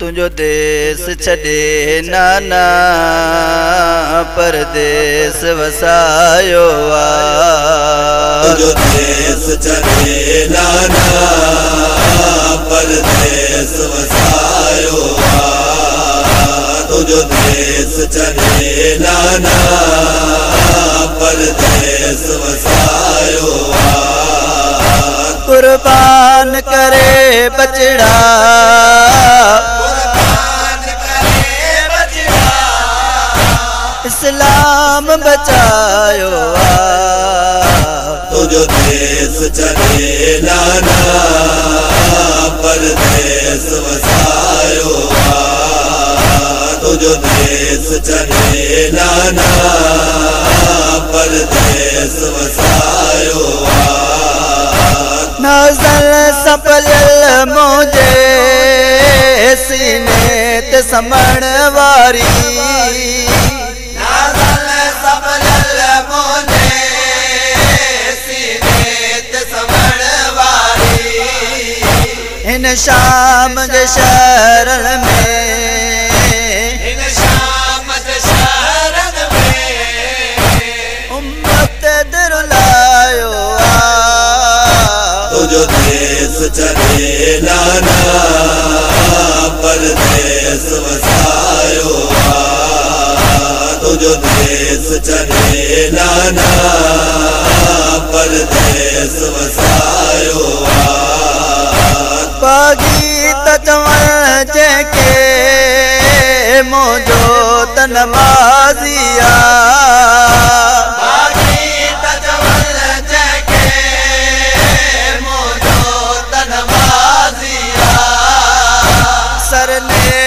तुंहिंजो देस छॾे नाना परदेस वसायो तुंहिंजो देस छॾे नाना परदेस वसायो तुंहिंजो देस छॾे नाना परदेस वसायो कुर्बान करे बचड़ा اسلام بچايو تنهنجو ديس ڇڏي نانا پرديس وسايو تنهنجو ديس ڇڏي نانا پرديس وسايو نزل سپل منهنجي سيني تي سمڻ واري هن شام جي شرڻ ۾. امت دلايو تنهنجو ديس ڇڏي نانا پرديس وسايو تنهنجو ديس ڇڏي نانا پرديس وسايو ته چوڻ جنهن کي منهنجو ته نمازيا سرنيزي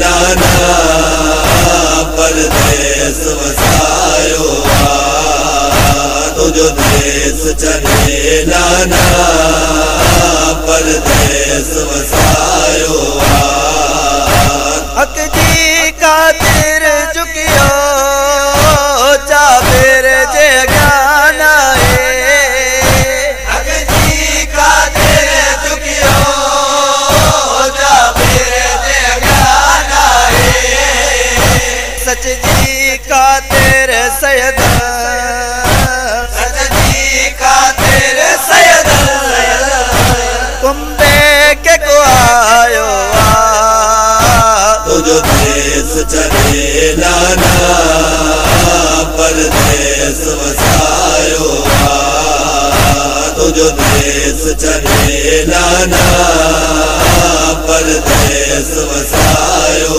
نانا پرديس وسايو تنهنجو ديس ڇڏي نانا پرديس وسايو نانا پرديس وسايو تنهنجو ديس ڇڏي نانا پرديس وسايو